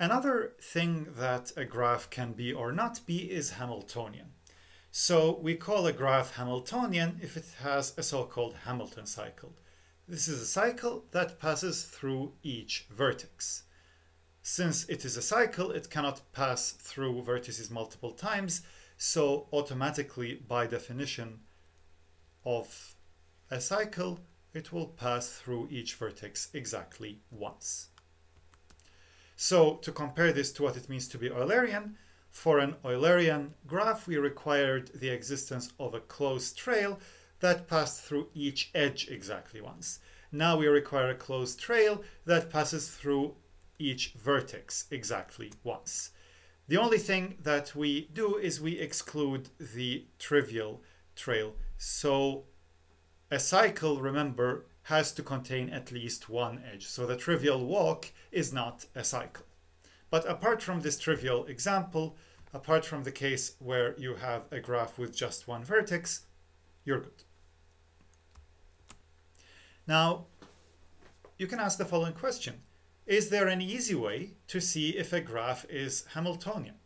Another thing that a graph can be or not be is Hamiltonian. So we call a graph Hamiltonian if it has a so-called Hamilton cycle. This is a cycle that passes through each vertex. Since it is a cycle, it cannot pass through vertices multiple times, so automatically, by definition of a cycle, it will pass through each vertex exactly once. So to compare this to what it means to be Eulerian, for an Eulerian graph, we required the existence of a closed trail that passed through each edge exactly once. Now we require a closed trail that passes through each vertex exactly once. The only thing that we do is we exclude the trivial trail. So a cycle, remember, has to contain at least one edge. So the trivial walk is not a cycle. But apart from this trivial example, apart from the case where you have a graph with just one vertex, you're good. Now, you can ask the following question. Is there an easy way to see if a graph is Hamiltonian?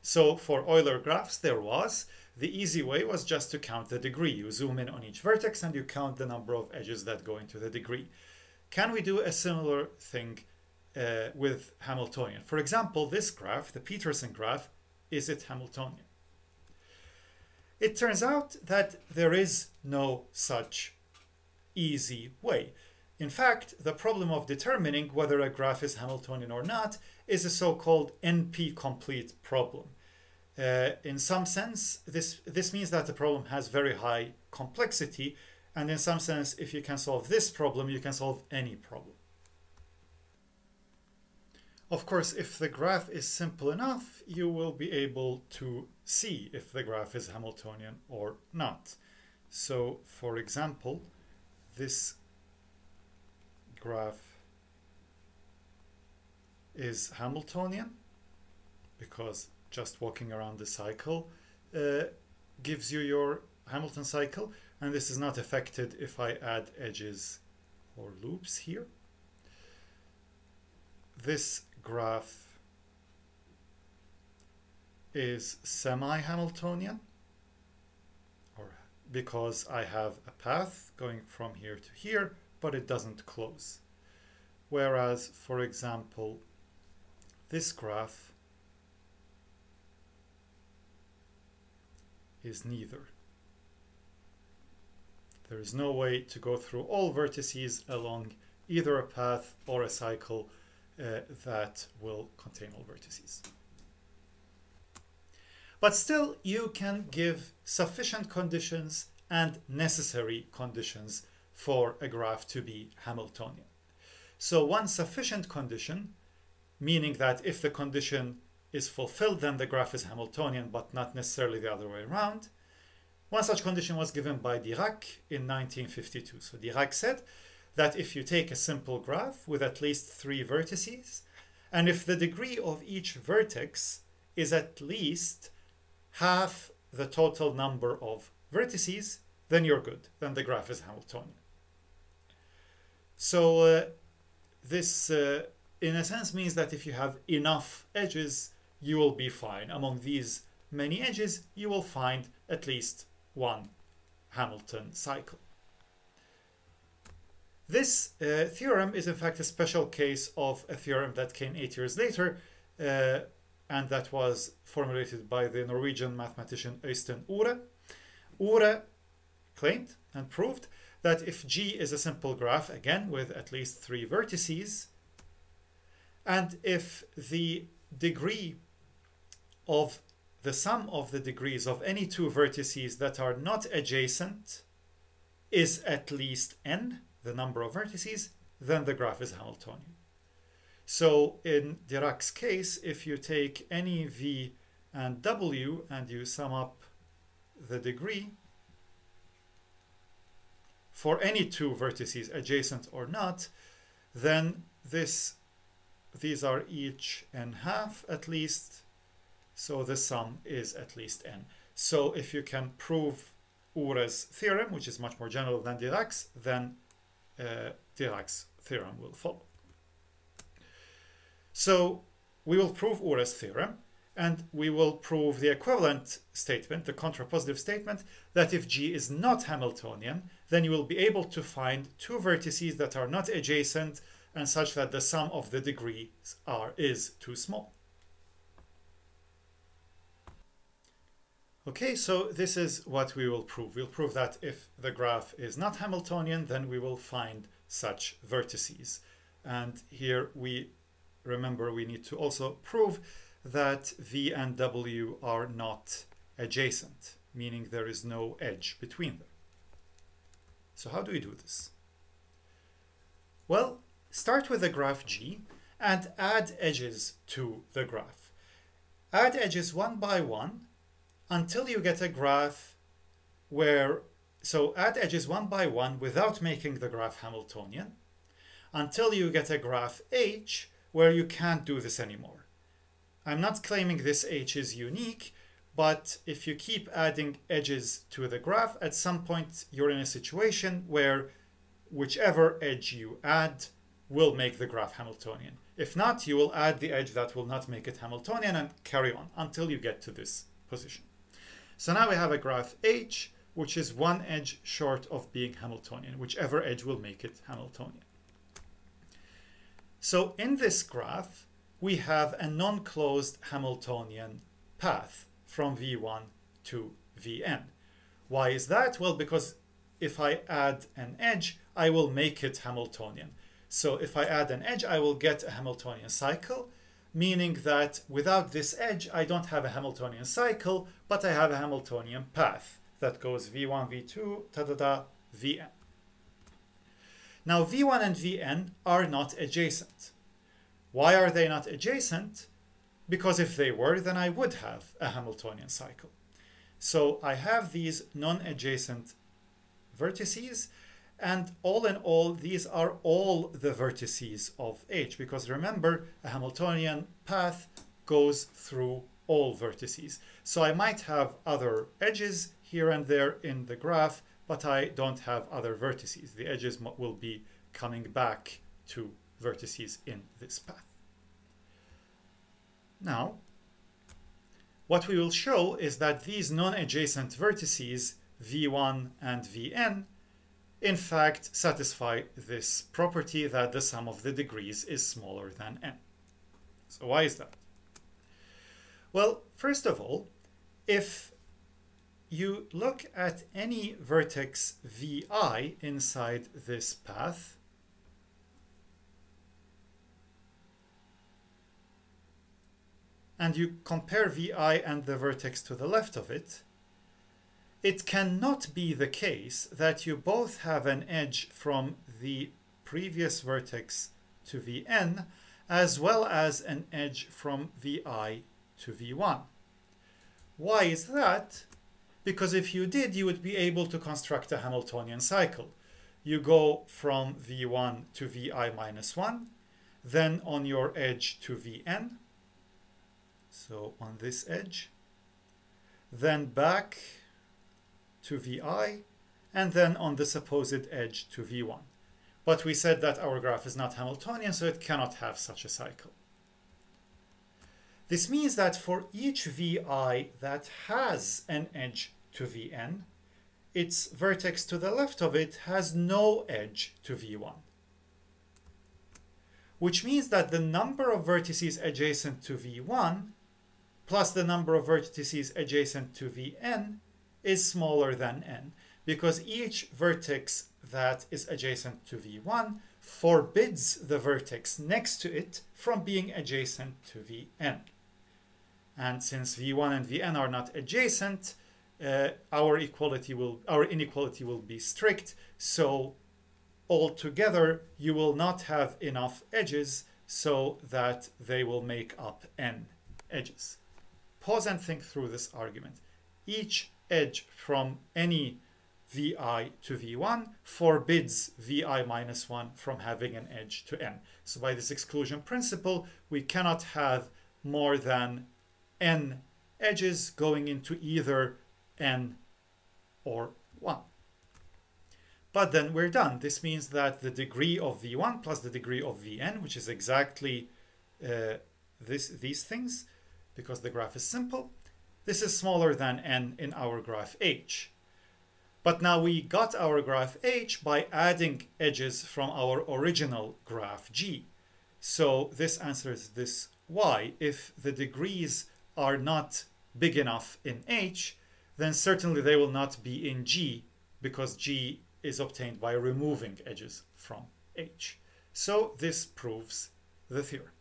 So for Euler graphs, there was. The easy way was just to count the degree. You zoom in on each vertex and you count the number of edges that go into the degree. Can we do a similar thing uh, with Hamiltonian? For example, this graph, the Petersen graph, is it Hamiltonian? It turns out that there is no such easy way. In fact, the problem of determining whether a graph is Hamiltonian or not is a so-called NP-complete problem. Uh, in some sense, this, this means that the problem has very high complexity, and in some sense, if you can solve this problem, you can solve any problem. Of course, if the graph is simple enough, you will be able to see if the graph is Hamiltonian or not. So, for example, this graph is Hamiltonian because just walking around the cycle uh, gives you your Hamilton cycle and this is not affected if I add edges or loops here. This graph is semi-Hamiltonian or because I have a path going from here to here, but it doesn't close. Whereas, for example, this graph is neither. There is no way to go through all vertices along either a path or a cycle uh, that will contain all vertices. But still, you can give sufficient conditions and necessary conditions for a graph to be Hamiltonian. So one sufficient condition, meaning that if the condition is fulfilled, then the graph is Hamiltonian, but not necessarily the other way around. One such condition was given by Dirac in 1952. So Dirac said that if you take a simple graph with at least three vertices, and if the degree of each vertex is at least half the total number of vertices, then you're good. Then the graph is Hamiltonian. So uh, this, uh, in a sense, means that if you have enough edges, you will be fine. Among these many edges, you will find at least one Hamilton cycle. This uh, theorem is in fact a special case of a theorem that came eight years later uh, and that was formulated by the Norwegian mathematician Øystein Ore. Ore claimed and proved that if G is a simple graph, again with at least three vertices, and if the degree of the sum of the degrees of any two vertices that are not adjacent is at least n, the number of vertices, then the graph is Hamiltonian. So in Dirac's case, if you take any v and w and you sum up the degree for any two vertices, adjacent or not, then this these are each n half at least, so the sum is at least n. So if you can prove Ore's theorem, which is much more general than Dirac's, then uh, Dirac's theorem will follow. So we will prove Ore's theorem and we will prove the equivalent statement, the contrapositive statement, that if G is not Hamiltonian, then you will be able to find two vertices that are not adjacent and such that the sum of the degrees are is too small. Okay, so this is what we will prove. We'll prove that if the graph is not Hamiltonian, then we will find such vertices. And here we remember we need to also prove that V and W are not adjacent, meaning there is no edge between them. So how do we do this? Well, start with the graph G and add edges to the graph. Add edges one by one until you get a graph where, so add edges one by one without making the graph Hamiltonian until you get a graph H where you can't do this anymore. I'm not claiming this H is unique, but if you keep adding edges to the graph, at some point you're in a situation where whichever edge you add will make the graph Hamiltonian. If not, you will add the edge that will not make it Hamiltonian and carry on until you get to this position. So now we have a graph H, which is one edge short of being Hamiltonian, whichever edge will make it Hamiltonian. So in this graph, we have a non-closed Hamiltonian path from V1 to Vn. Why is that? Well, because if I add an edge, I will make it Hamiltonian. So if I add an edge, I will get a Hamiltonian cycle, meaning that without this edge, I don't have a Hamiltonian cycle, but I have a Hamiltonian path that goes V1, V2, ta da da, Vn. Now V1 and Vn are not adjacent. Why are they not adjacent? Because if they were, then I would have a Hamiltonian cycle. So I have these non-adjacent vertices, and all in all, these are all the vertices of H, because remember, a Hamiltonian path goes through all vertices. So I might have other edges here and there in the graph, but I don't have other vertices. The edges will be coming back to vertices in this path. Now, what we will show is that these non-adjacent vertices v1 and vn in fact satisfy this property that the sum of the degrees is smaller than n. So why is that? Well, first of all, if you look at any vertex vi inside this path, and you compare vi and the vertex to the left of it, it cannot be the case that you both have an edge from the previous vertex to vn as well as an edge from vi to v1. Why is that? Because if you did, you would be able to construct a Hamiltonian cycle. You go from v1 to vi minus 1, then on your edge to vn, so on this edge, then back to vi, and then on the supposed edge to v1. But we said that our graph is not Hamiltonian, so it cannot have such a cycle. This means that for each vi that has an edge to vn, its vertex to the left of it has no edge to v1. Which means that the number of vertices adjacent to v1 plus the number of vertices adjacent to Vn is smaller than n because each vertex that is adjacent to V1 forbids the vertex next to it from being adjacent to Vn. And since V1 and Vn are not adjacent, uh, our equality will our inequality will be strict. So altogether, you will not have enough edges so that they will make up n edges pause and think through this argument. Each edge from any vi to v1 forbids vi minus 1 from having an edge to n. So by this exclusion principle, we cannot have more than n edges going into either n or 1. But then we're done. This means that the degree of v1 plus the degree of vn, which is exactly uh, this, these things, because the graph is simple, this is smaller than n in our graph h. But now we got our graph h by adding edges from our original graph g. So this answers this y. If the degrees are not big enough in h, then certainly they will not be in g because g is obtained by removing edges from h. So this proves the theorem.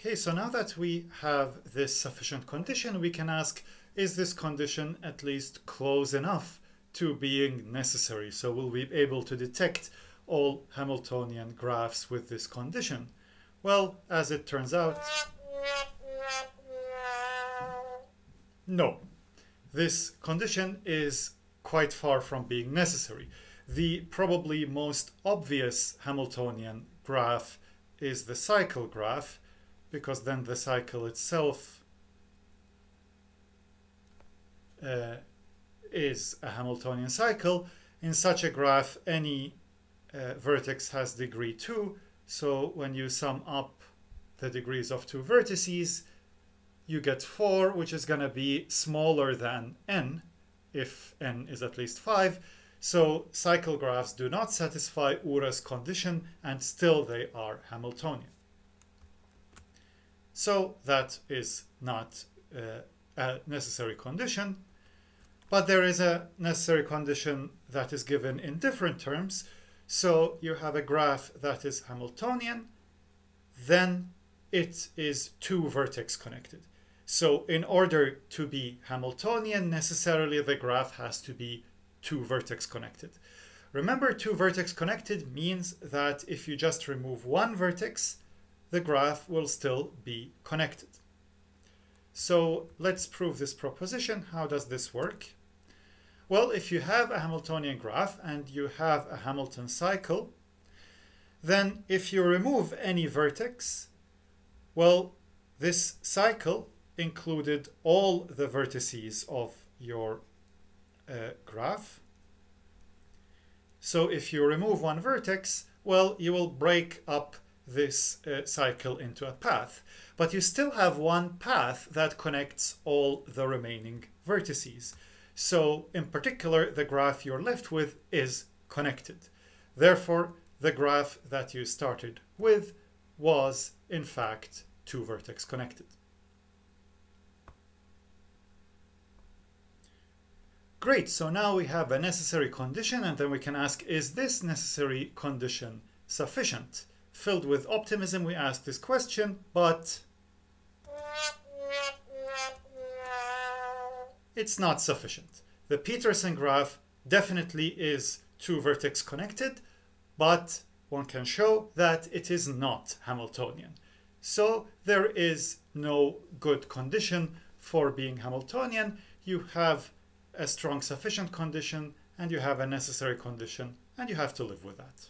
Okay, so now that we have this sufficient condition, we can ask, is this condition at least close enough to being necessary? So will we be able to detect all Hamiltonian graphs with this condition? Well, as it turns out, no. This condition is quite far from being necessary. The probably most obvious Hamiltonian graph is the cycle graph, because then the cycle itself uh, is a Hamiltonian cycle. In such a graph, any uh, vertex has degree 2, so when you sum up the degrees of two vertices, you get 4, which is going to be smaller than n, if n is at least 5. So cycle graphs do not satisfy Ore's condition, and still they are Hamiltonian. So that is not uh, a necessary condition, but there is a necessary condition that is given in different terms. So you have a graph that is Hamiltonian, then it is two vertex connected. So in order to be Hamiltonian, necessarily the graph has to be two vertex connected. Remember, two vertex connected means that if you just remove one vertex, the graph will still be connected. So let's prove this proposition. How does this work? Well, if you have a Hamiltonian graph and you have a Hamilton cycle, then if you remove any vertex, well, this cycle included all the vertices of your uh, graph. So if you remove one vertex, well, you will break up this uh, cycle into a path. But you still have one path that connects all the remaining vertices. So in particular, the graph you're left with is connected. Therefore, the graph that you started with was in fact two vertex connected. Great, so now we have a necessary condition and then we can ask, is this necessary condition sufficient? Filled with optimism, we ask this question, but it's not sufficient. The Petersen graph definitely is two vertex connected, but one can show that it is not Hamiltonian. So there is no good condition for being Hamiltonian. You have a strong sufficient condition and you have a necessary condition and you have to live with that.